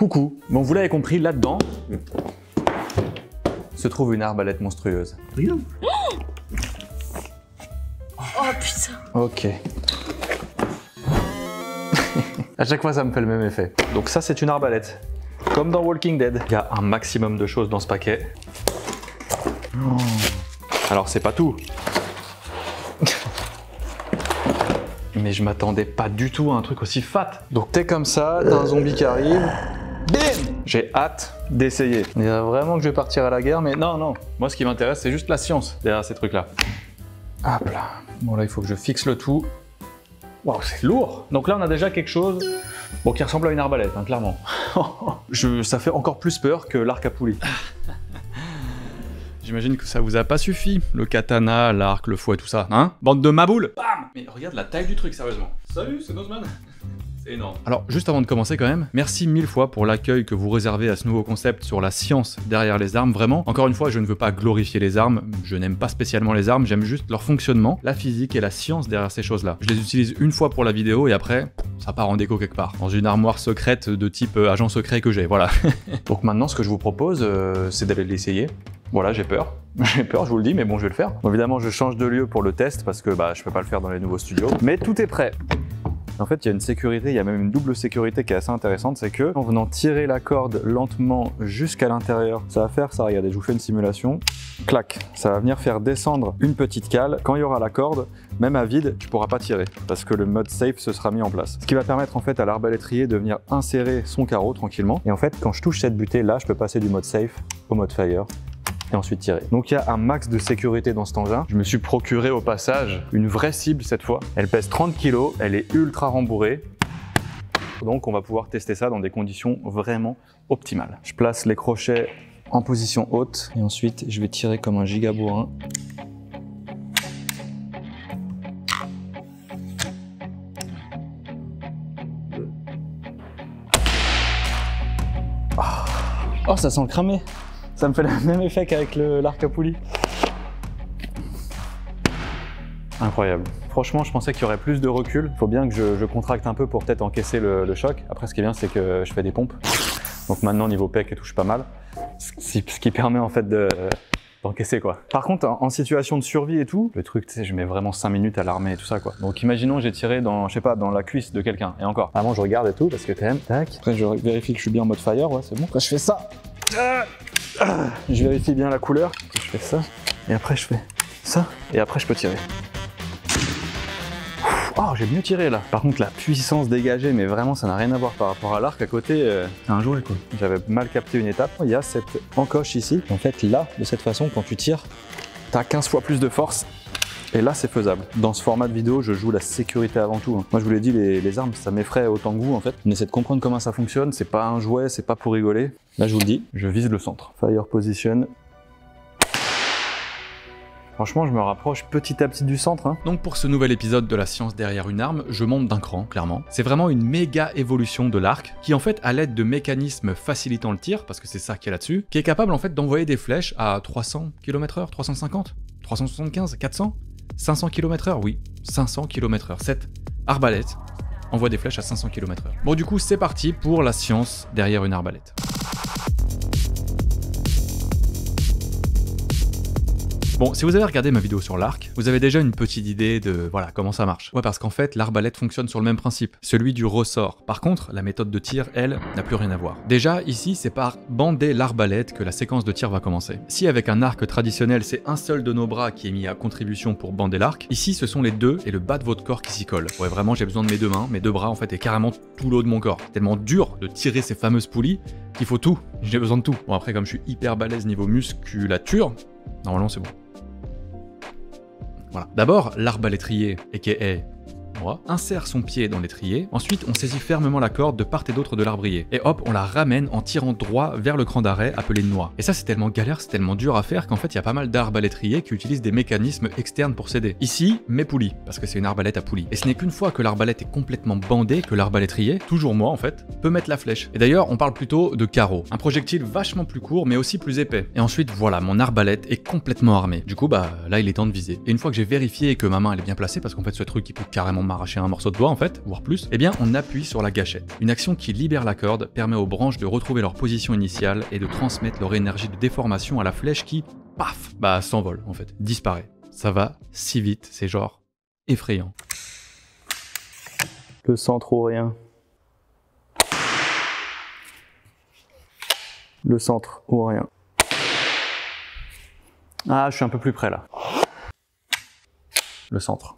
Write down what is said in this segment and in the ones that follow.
Coucou. Bon, vous l'avez compris, là-dedans se trouve une arbalète monstrueuse. Regarde. Oh putain. Ok. à chaque fois, ça me fait le même effet. Donc ça, c'est une arbalète. Comme dans Walking Dead. Il y a un maximum de choses dans ce paquet. Oh. Alors, c'est pas tout. Mais je m'attendais pas du tout à un truc aussi fat. Donc t'es comme ça, t'as un zombie qui arrive. Bim J'ai hâte d'essayer. Il y a vraiment que je vais partir à la guerre, mais non, non. Moi, ce qui m'intéresse, c'est juste la science derrière ces trucs-là. Hop là. Bon, là, il faut que je fixe le tout. Waouh, c'est lourd Donc là, on a déjà quelque chose bon, qui ressemble à une arbalète, hein, clairement. je, ça fait encore plus peur que l'arc à poulie. J'imagine que ça vous a pas suffi, le katana, l'arc, le fouet, tout ça, hein Bande de maboules Bam Mais regarde la taille du truc, sérieusement. Salut, c'est Nozman énorme. Alors, juste avant de commencer quand même, merci mille fois pour l'accueil que vous réservez à ce nouveau concept sur la science derrière les armes. Vraiment, encore une fois, je ne veux pas glorifier les armes, je n'aime pas spécialement les armes, j'aime juste leur fonctionnement, la physique et la science derrière ces choses-là. Je les utilise une fois pour la vidéo et après, ça part en déco quelque part, dans une armoire secrète de type euh, agent secret que j'ai, voilà. Donc maintenant, ce que je vous propose, euh, c'est d'aller l'essayer. Voilà, j'ai peur. J'ai peur, je vous le dis, mais bon, je vais le faire. évidemment, je change de lieu pour le test parce que bah, je peux pas le faire dans les nouveaux studios. Mais tout est prêt. En fait, il y a une sécurité, il y a même une double sécurité qui est assez intéressante, c'est que en venant tirer la corde lentement jusqu'à l'intérieur, ça va faire ça, regardez, je vous fais une simulation, clac, ça va venir faire descendre une petite cale. Quand il y aura la corde, même à vide, tu pourras pas tirer parce que le mode safe se sera mis en place. Ce qui va permettre en fait à l'arbalétrier de venir insérer son carreau tranquillement. Et en fait, quand je touche cette butée là, je peux passer du mode safe au mode fire et ensuite tirer. Donc il y a un max de sécurité dans cet engin. Je me suis procuré au passage une vraie cible cette fois. Elle pèse 30 kg, elle est ultra rembourrée. Donc on va pouvoir tester ça dans des conditions vraiment optimales. Je place les crochets en position haute et ensuite je vais tirer comme un gigabourrin. Oh, ça sent le cramé ça me fait le même effet qu'avec l'arc à poulie. Incroyable. Franchement, je pensais qu'il y aurait plus de recul. Il faut bien que je, contracte un peu pour peut-être encaisser le, choc. Après, ce qui est bien, c'est que je fais des pompes. Donc maintenant, niveau pec et tout, je suis pas mal. Ce qui, permet en fait d'encaisser quoi. Par contre, en, situation de survie et tout, le truc, tu sais, je mets vraiment 5 minutes à l'armée et tout ça quoi. Donc imaginons j'ai tiré dans, je sais pas, dans la cuisse de quelqu'un. Et encore, avant je regarde et tout parce que quand même, tac. Après je vérifie que je suis bien en mode fire, ouais c'est bon. Après je fais ça. Je vérifie bien la couleur. Je fais ça. Et après, je fais ça. Et après, je peux tirer. Oh, j'ai mieux tiré là. Par contre, la puissance dégagée, mais vraiment, ça n'a rien à voir par rapport à l'arc à côté. Euh, c'est un jouet quoi. J'avais mal capté une étape. Il y a cette encoche ici. En fait, là, de cette façon, quand tu tires, t'as 15 fois plus de force et là, c'est faisable. Dans ce format de vidéo, je joue la sécurité avant tout. Hein. Moi, je vous l'ai dit, les, armes, ça m'effraie autant que vous, en fait. On essaie de comprendre comment ça fonctionne. C'est pas un jouet, c'est pas pour rigoler. Là, je vous le dis, je vise le centre. Fire position, Franchement, je me rapproche petit à petit du centre. Hein. Donc pour ce nouvel épisode de la science derrière une arme, je monte d'un cran, clairement. C'est vraiment une méga évolution de l'arc, qui en fait, à l'aide de mécanismes facilitant le tir, parce que c'est ça qu'il y a là-dessus, qui est capable en fait d'envoyer des flèches à 300 km/h, 350, 375, 400 500 km/h, oui, 500 km/h. Cette arbalète envoie des flèches à 500 km/h. Bon, du coup, c'est parti pour la science derrière une arbalète. Bon, si vous avez regardé ma vidéo sur l'arc, vous avez déjà une petite idée de voilà comment ça marche. Ouais, parce qu'en fait, l'arbalète fonctionne sur le même principe, celui du ressort. Par contre, la méthode de tir, elle, n'a plus rien à voir. Déjà, ici, c'est par bander l'arbalète que la séquence de tir va commencer. Si avec un arc traditionnel, c'est un seul de nos bras qui est mis à contribution pour bander l'arc, ici, ce sont les deux et le bas de votre corps qui s'y collent. Ouais, vraiment, j'ai besoin de mes deux mains, mes deux bras, en fait, et carrément tout l'eau de mon corps. Tellement dur de tirer ces fameuses poulies qu'il faut tout. J'ai besoin de tout. Bon, après, comme je suis hyper balèze niveau musculature, normalement, c'est bon. Voilà. D'abord, l'arbalétrier, a.k.a insère son pied dans l'étrier, ensuite on saisit fermement la corde de part et d'autre de l'arbrier, et hop, on la ramène en tirant droit vers le cran d'arrêt appelé noix. Et ça c'est tellement galère, c'est tellement dur à faire qu'en fait il y a pas mal d'arbalétriers qui utilisent des mécanismes externes pour s'aider. Ici, mes poulies, parce que c'est une arbalète à poulies. Et ce n'est qu'une fois que l'arbalète est complètement bandée que l'arbalétrier, toujours moi en fait, peut mettre la flèche. Et d'ailleurs, on parle plutôt de carreau. Un projectile vachement plus court mais aussi plus épais. Et ensuite, voilà, mon arbalète est complètement armée. Du coup, bah là il est temps de viser. Et une fois que j'ai vérifié que ma main elle est bien placée, parce qu'en fait ce truc il peut carrément m'arracher un morceau de doigt en fait, voire plus, eh bien on appuie sur la gâchette. Une action qui libère la corde permet aux branches de retrouver leur position initiale et de transmettre leur énergie de déformation à la flèche qui, paf, bah s'envole en fait, disparaît. Ça va si vite, c'est genre effrayant. Le centre ou rien. Le centre ou rien. Ah, je suis un peu plus près là. Le centre.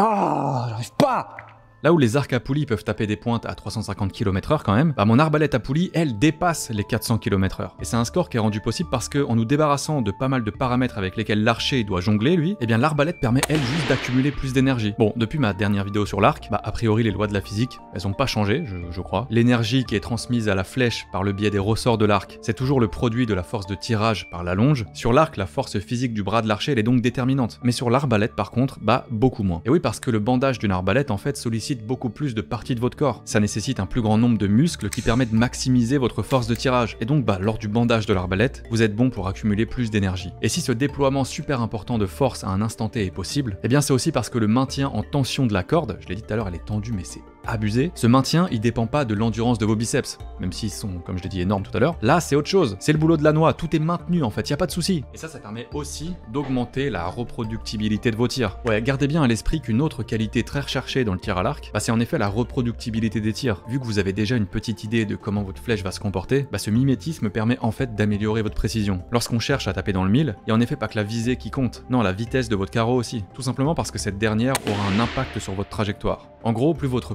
Ah, j'arrive pas Là où les arcs à poulie peuvent taper des pointes à 350 km/h quand même, bah mon arbalète à poulie, elle, dépasse les 400 km/h. Et c'est un score qui est rendu possible parce qu'en nous débarrassant de pas mal de paramètres avec lesquels l'archer doit jongler, lui, eh bien l'arbalète permet, elle, juste d'accumuler plus d'énergie. Bon, depuis ma dernière vidéo sur l'arc, bah a priori les lois de la physique, elles ont pas changé, je, je crois. L'énergie qui est transmise à la flèche par le biais des ressorts de l'arc, c'est toujours le produit de la force de tirage par la longe. Sur l'arc, la force physique du bras de l'archer, elle est donc déterminante. Mais sur l'arbalète, par contre, bah beaucoup moins. Et oui, parce que le bandage d'une arbalète, en fait, sollicite beaucoup plus de parties de votre corps. Ça nécessite un plus grand nombre de muscles qui permettent de maximiser votre force de tirage. Et donc, bah, lors du bandage de l'arbalète, vous êtes bon pour accumuler plus d'énergie. Et si ce déploiement super important de force à un instant T est possible, eh bien c'est aussi parce que le maintien en tension de la corde, je l'ai dit tout à l'heure, elle est tendue, mais c'est abusé. Ce maintien, il dépend pas de l'endurance de vos biceps, même s'ils sont, comme je l'ai dit, énormes tout à l'heure. Là, c'est autre chose. C'est le boulot de la noix. Tout est maintenu en fait. Y a pas de souci. Et ça, ça permet aussi d'augmenter la reproductibilité de vos tirs. Ouais, gardez bien à l'esprit qu'une autre qualité très recherchée dans le tir à l'arc, bah, c'est en effet la reproductibilité des tirs. Vu que vous avez déjà une petite idée de comment votre flèche va se comporter, bah, ce mimétisme permet en fait d'améliorer votre précision. Lorsqu'on cherche à taper dans le mille, il y a en effet pas que la visée qui compte. Non, la vitesse de votre carreau aussi. Tout simplement parce que cette dernière aura un impact sur votre trajectoire. En gros, plus votre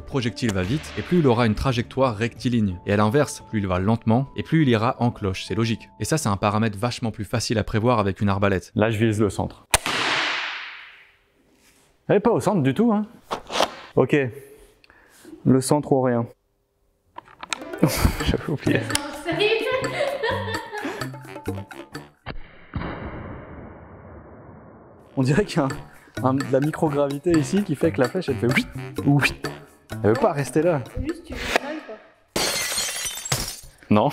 va vite, et plus il aura une trajectoire rectiligne. Et à l'inverse, plus il va lentement, et plus il ira en cloche, c'est logique. Et ça, c'est un paramètre vachement plus facile à prévoir avec une arbalète. Là, je vise le centre. Elle est pas au centre du tout, hein. Ok. Le centre ou rien. J'avais oublié. On dirait qu'il y a de la microgravité ici qui fait que la flèche elle fait oui ou oui. Elle veut pas rester là. Juste, tu fais mal, quoi. Non.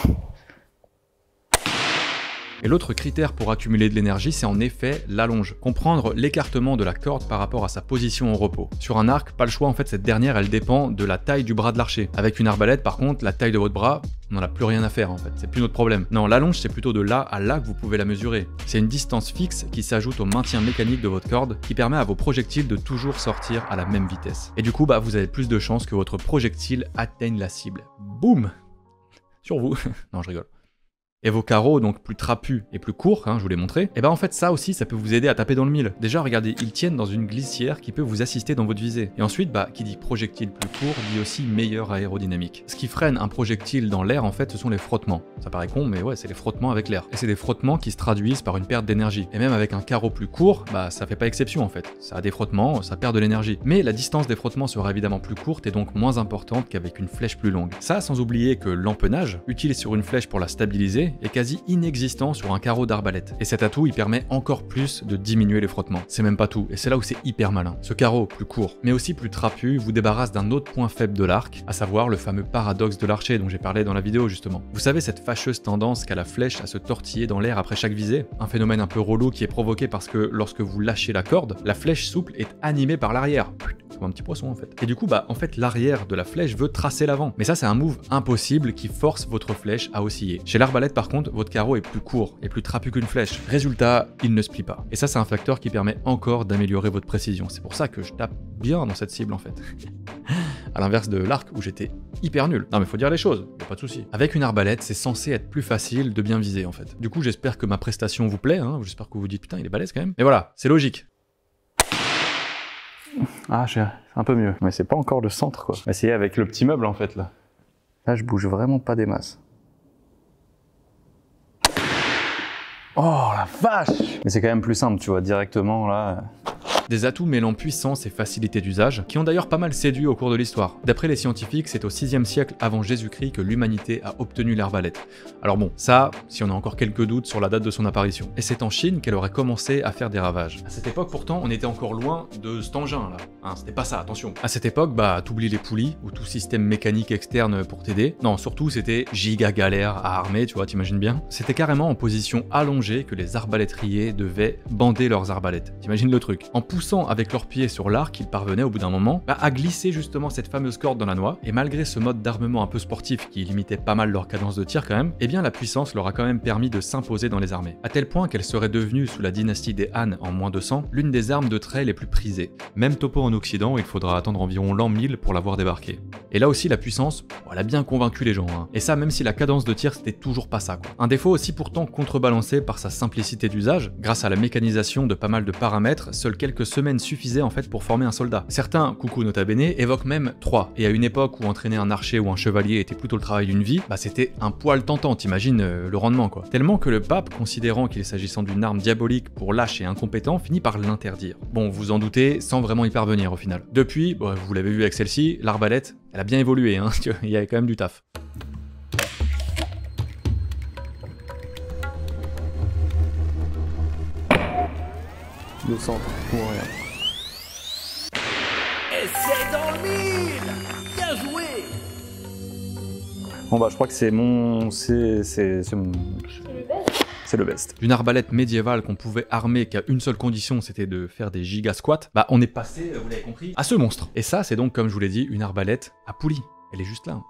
Et l'autre critère pour accumuler de l'énergie, c'est en effet l'allonge. Comprendre l'écartement de la corde par rapport à sa position au repos. Sur un arc, pas le choix, en fait, cette dernière, elle dépend de la taille du bras de l'archer. Avec une arbalète, par contre, la taille de votre bras, on n'en a plus rien à faire en fait, c'est plus notre problème. Non, l'allonge, c'est plutôt de là à là que vous pouvez la mesurer. C'est une distance fixe qui s'ajoute au maintien mécanique de votre corde, qui permet à vos projectiles de toujours sortir à la même vitesse. Et du coup, bah, vous avez plus de chances que votre projectile atteigne la cible. Boum Sur vous. non, je rigole. Et vos carreaux, donc plus trapus et plus courts, hein, je vous l'ai montré, et ben en fait ça aussi ça peut vous aider à taper dans le mille. Déjà regardez, ils tiennent dans une glissière qui peut vous assister dans votre visée. Et ensuite, bah qui dit projectile plus court dit aussi meilleure aérodynamique. Ce qui freine un projectile dans l'air en fait ce sont les frottements. Ça paraît con mais ouais c'est les frottements avec l'air. Et c'est des frottements qui se traduisent par une perte d'énergie. Et même avec un carreau plus court, bah ça fait pas exception en fait. Ça a des frottements, ça perd de l'énergie. Mais la distance des frottements sera évidemment plus courte et donc moins importante qu'avec une flèche plus longue. Ça sans oublier que l'empennage, utile sur une flèche pour la stabiliser, est quasi inexistant sur un carreau d'arbalète. Et cet atout, il permet encore plus de diminuer les frottements. C'est même pas tout, et c'est là où c'est hyper malin. Ce carreau, plus court, mais aussi plus trapu, vous débarrasse d'un autre point faible de l'arc, à savoir le fameux paradoxe de l'archer dont j'ai parlé dans la vidéo justement. Vous savez cette fâcheuse tendance qu'a la flèche à se tortiller dans l'air après chaque visée? Un phénomène un peu relou qui est provoqué parce que lorsque vous lâchez la corde, la flèche souple est animée par l'arrière. Comme un petit poisson en fait. Et du coup, bah en fait l'arrière de la flèche veut tracer l'avant. Mais ça c'est un move impossible qui force votre flèche à osciller. Chez l'arbalète par contre, votre carreau est plus court et plus trapu qu'une flèche. Résultat, il ne se plie pas. Et ça c'est un facteur qui permet encore d'améliorer votre précision. C'est pour ça que je tape bien dans cette cible en fait. à l'inverse de l'arc où j'étais hyper nul. Non mais faut dire les choses, y a pas de souci. Avec une arbalète, c'est censé être plus facile de bien viser en fait. Du coup, j'espère que ma prestation vous plaît, hein. j'espère que vous vous dites putain, il est balèze quand même. Mais voilà, c'est logique. Ah, c'est un peu mieux. Mais c'est pas encore le centre, quoi. Essayez avec le petit meuble, en fait, là. Là, je bouge vraiment pas des masses. Oh, la vache Mais c'est quand même plus simple, tu vois, directement, là. Des atouts mêlant puissance et facilité d'usage, qui ont d'ailleurs pas mal séduit au cours de l'histoire. D'après les scientifiques, c'est au 6e siècle avant Jésus-Christ que l'humanité a obtenu l'arbalète. Alors bon, ça, si on a encore quelques doutes sur la date de son apparition. Et c'est en Chine qu'elle aurait commencé à faire des ravages. À cette époque, pourtant, on était encore loin de cet engin là. Hein, c'était pas ça, attention. À cette époque, bah, t'oublies les poulies ou tout système mécanique externe pour t'aider. Non, surtout, c'était giga galère à armer, tu vois, t'imagines bien. C'était carrément en position allongée que les arbalétriers devaient bander leurs arbalètes. T'imagines le truc. En poussant poussant avec leurs pieds sur l'arc, ils parvenaient au bout d'un moment à glisser justement cette fameuse corde dans la noix, et malgré ce mode d'armement un peu sportif qui limitait pas mal leur cadence de tir quand même, eh bien la puissance leur a quand même permis de s'imposer dans les armées. À tel point qu'elle serait devenue, sous la dynastie des Han en moins de 100, l'une des armes de trait les plus prisées. Même topo en Occident, il faudra attendre environ l'an 1000 pour l'avoir débarqué. Et là aussi, la puissance, elle a bien convaincu les gens. Hein. Et ça, même si la cadence de tir, c'était toujours pas ça. Un défaut aussi pourtant contrebalancé par sa simplicité d'usage, grâce à la mécanisation de pas mal de paramètres, seules quelques semaines suffisaient en fait pour former un soldat. Certains, coucou nota bene, évoquent même 3. Et à une époque où entraîner un archer ou un chevalier était plutôt le travail d'une vie, bah c'était un poil tentant, t'imagines euh, le rendement quoi. Tellement que le pape, considérant qu'il s'agissant d'une arme diabolique pour lâche et incompétent, finit par l'interdire. Bon, vous en doutez, sans vraiment y parvenir au final. Depuis, vous l'avez vu avec celle-ci, l'arbalète, elle a bien évolué, hein, il y a quand même du taf. Le centre, pour rien. Et c'est dans le mille Bien joué Bon bah je crois que c'est mon... c'est... c'est... c'est mon... C'est le best. D'une arbalète médiévale qu'on pouvait armer qu'à une seule condition, c'était de faire des giga squats, bah on est passé, vous l'avez compris, à ce monstre. Et ça, c'est donc, comme je vous l'ai dit, une arbalète à poulie. Elle est juste là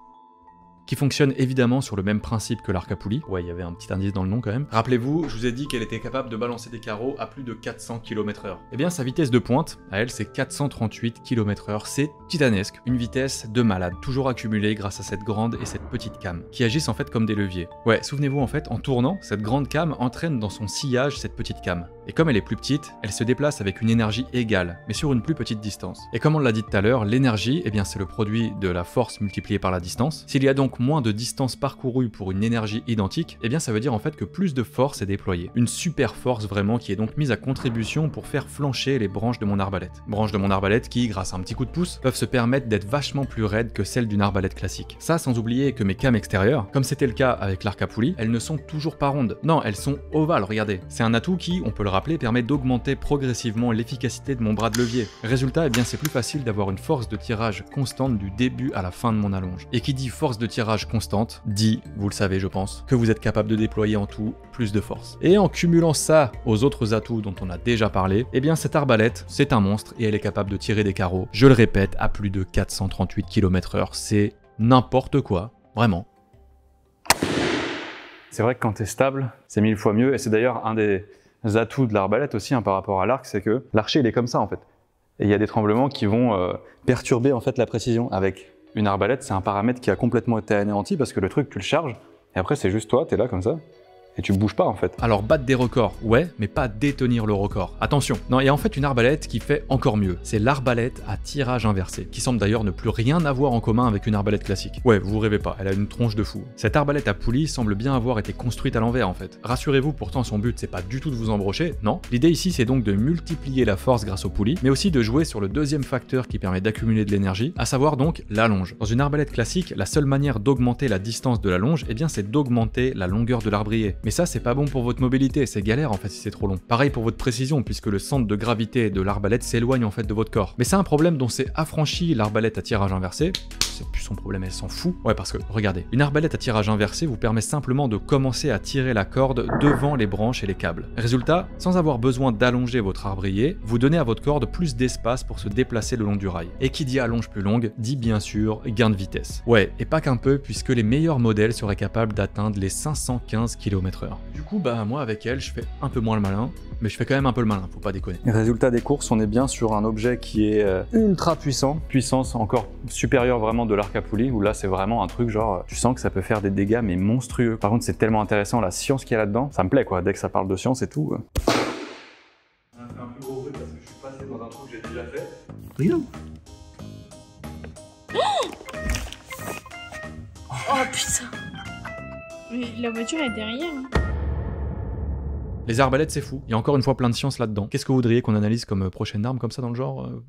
qui fonctionne évidemment sur le même principe que l'arc à poulie. Ouais, il y avait un petit indice dans le nom quand même. Rappelez-vous, je vous ai dit qu'elle était capable de balancer des carreaux à plus de 400 km/h. Eh bien, sa vitesse de pointe, à elle, c'est 438 km/h. C'est titanesque, une vitesse de malade, toujours accumulée grâce à cette grande et cette petite cam, qui agissent en fait comme des leviers. Ouais, souvenez-vous en fait, en tournant, cette grande cam entraîne dans son sillage cette petite cam. Et comme elle est plus petite, elle se déplace avec une énergie égale, mais sur une plus petite distance. Et comme on l'a dit tout à l'heure, l'énergie, eh bien c'est le produit de la force multipliée par la distance. S'il y a donc moins de distance parcourue pour une énergie identique, eh bien ça veut dire en fait que plus de force est déployée. Une super force vraiment qui est donc mise à contribution pour faire flancher les branches de mon arbalète. Branches de mon arbalète qui, grâce à un petit coup de pouce, peuvent se permettre d'être vachement plus raides que celles d'une arbalète classique. Ça sans oublier que mes cames extérieures, comme c'était le cas avec l'arc à poulie, elles ne sont toujours pas rondes. Non, elles sont ovales, regardez. C'est un atout qui, on peut le rappeler, permet d'augmenter progressivement l'efficacité de mon bras de levier. Résultat, eh bien c'est plus facile d'avoir une force de tirage constante du début à la fin de mon allonge. Et qui dit force de tirage constante, dit, vous le savez je pense, que vous êtes capable de déployer en tout plus de force. Et en cumulant ça aux autres atouts dont on a déjà parlé, eh bien cette arbalète, c'est un monstre et elle est capable de tirer des carreaux, je le répète, à plus de 438 km/h. C'est n'importe quoi, vraiment. C'est vrai que quand t'es stable, c'est mille fois mieux, et c'est d'ailleurs un des atouts de l'arbalète aussi hein, par rapport à l'arc, c'est que l'archer il est comme ça en fait. Et il y a des tremblements qui vont euh, perturber en fait la précision avec une arbalète, c'est un paramètre qui a complètement été anéanti parce que le truc, tu le charges, et après c'est juste toi, t'es là comme ça, et tu bouges pas en fait. Alors battre des records, ouais, mais pas détenir le record. Attention. Non, il y a en fait une arbalète qui fait encore mieux. C'est l'arbalète à tirage inversé, qui semble d'ailleurs ne plus rien avoir en commun avec une arbalète classique. Ouais, vous rêvez pas, elle a une tronche de fou. Cette arbalète à poulie semble bien avoir été construite à l'envers en fait. Rassurez-vous, pourtant son but c'est pas du tout de vous embrocher, non. L'idée ici c'est donc de multiplier la force grâce aux poulies, mais aussi de jouer sur le deuxième facteur qui permet d'accumuler de l'énergie, à savoir donc la longe. Dans une arbalète classique, la seule manière d'augmenter la distance de la longe, eh bien c'est d'augmenter la longueur de l'arbrier. Ça c'est pas bon pour votre mobilité, c'est galère en fait si c'est trop long. Pareil pour votre précision, puisque le centre de gravité de l'arbalète s'éloigne en fait de votre corps. Mais c'est un problème dont s'est affranchi l'arbalète à tirage inversé, c'est plus son problème, elle s'en fout. Ouais, parce que, regardez, une arbalète à tirage inversé vous permet simplement de commencer à tirer la corde devant les branches et les câbles. Résultat, sans avoir besoin d'allonger votre arbrier, vous donnez à votre corde plus d'espace pour se déplacer le long du rail. Et qui dit allonge plus longue, dit bien sûr gain de vitesse. Ouais, et pas qu'un peu, puisque les meilleurs modèles seraient capables d'atteindre les 515 km/h. Du coup, bah moi avec elle, je fais un peu moins le malin, mais je fais quand même un peu le malin, faut pas déconner. Résultat des courses, on est bien sur un objet qui est euh, ultra puissant, puissance encore supérieure vraiment de l'arc à poulie, où là c'est vraiment un truc genre, tu sens que ça peut faire des dégâts mais monstrueux. Par contre c'est tellement intéressant la science qu'il y a là-dedans, ça me plaît quoi, dès que ça parle de science et tout. Ça fait un plus gros bruit parce que je suis passé dans un truc que j'ai déjà fait. Regarde Oh putain La voiture est derrière. Hein. Les arbalètes, c'est fou. Il y a encore une fois plein de science là-dedans. Qu'est-ce que vous voudriez qu'on analyse comme prochaine arme comme ça dans le genre euh,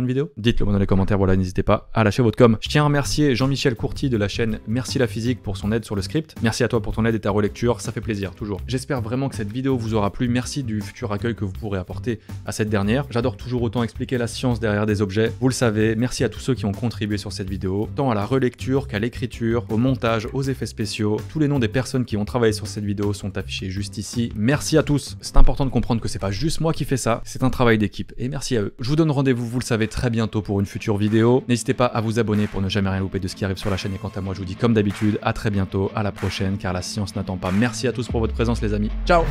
une vidéo? Dites-le moi dans les commentaires, voilà, n'hésitez pas à lâcher votre com. Je tiens à remercier Jean-Michel Courty de la chaîne Merci la physique pour son aide sur le script. Merci à toi pour ton aide et ta relecture, ça fait plaisir, toujours. J'espère vraiment que cette vidéo vous aura plu. Merci du futur accueil que vous pourrez apporter à cette dernière. J'adore toujours autant expliquer la science derrière des objets. Vous le savez, merci à tous ceux qui ont contribué sur cette vidéo, tant à la relecture qu'à l'écriture, au montage, aux effets spéciaux. Tous les noms des personnes qui ont travaillé sur cette vidéo sont affichés juste ici. Merci à tous. C'est important de comprendre que c'est pas juste moi qui fais ça, c'est un travail d'équipe. Et merci à eux. Je vous donne rendez-vous, vous le savez, très bientôt pour une future vidéo. N'hésitez pas à vous abonner pour ne jamais rien louper de ce qui arrive sur la chaîne. Et quant à moi, je vous dis comme d'habitude, à très bientôt, à la prochaine, car la science n'attend pas. Merci à tous pour votre présence, les amis. Ciao